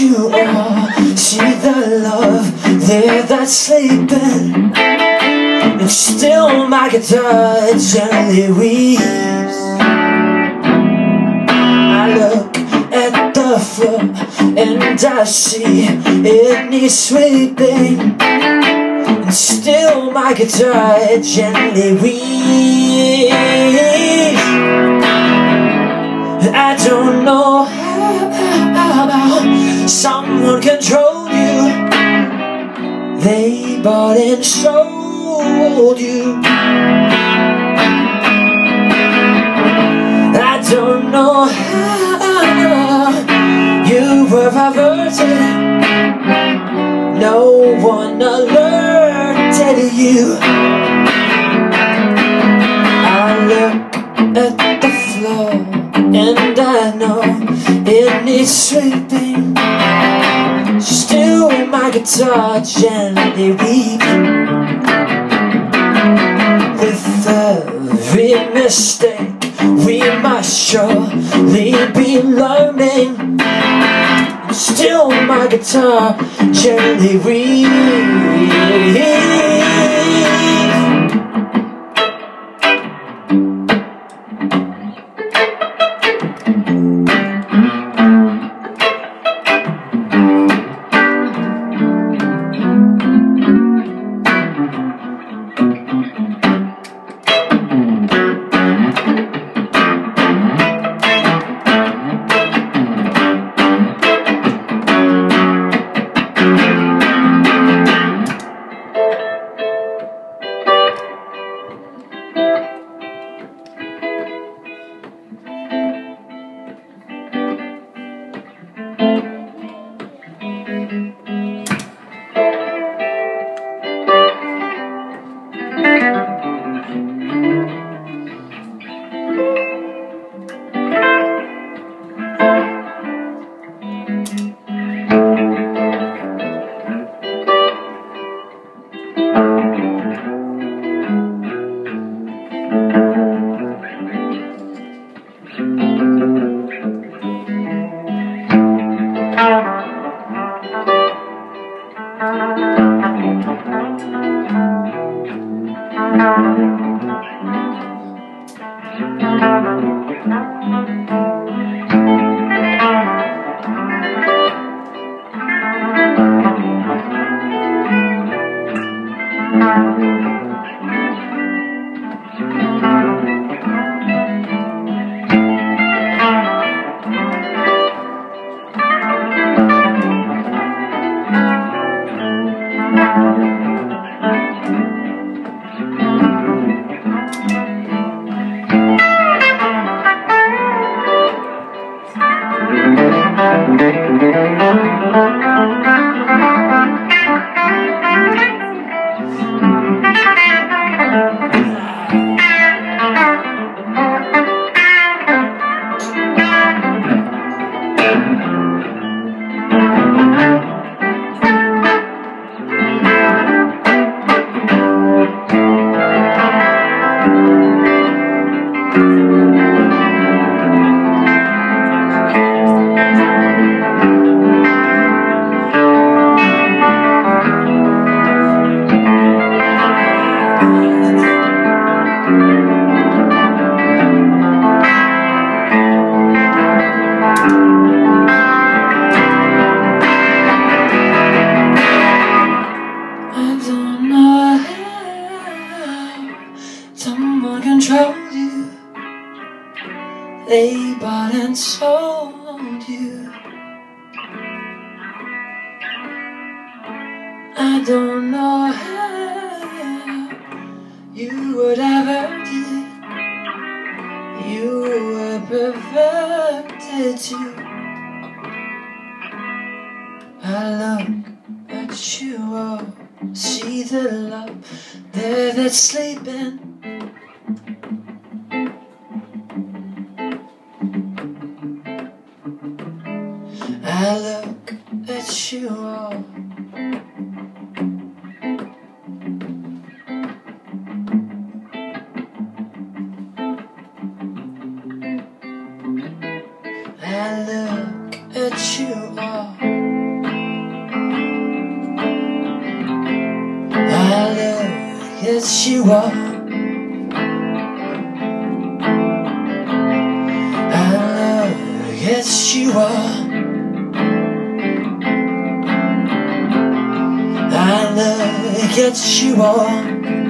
you are. See the love there that's sleeping. And still my guitar gently weeps. I look at the floor and I see it needs sweeping. And still my guitar gently weeps. I don't know someone controlled you. They bought and sold you. I don't know how you were perverted No one alerted you. I look at the floor and I know it needs sweeping my guitar gently weeping With every mistake we must surely be learning. Still my guitar gently weeps They bought and sold you. I don't know how you would ever did. You were perfected too. I look at you all, see the love there that's sleeping. I look at you all. I look at you all. I look at you all. I look at you all. At you all.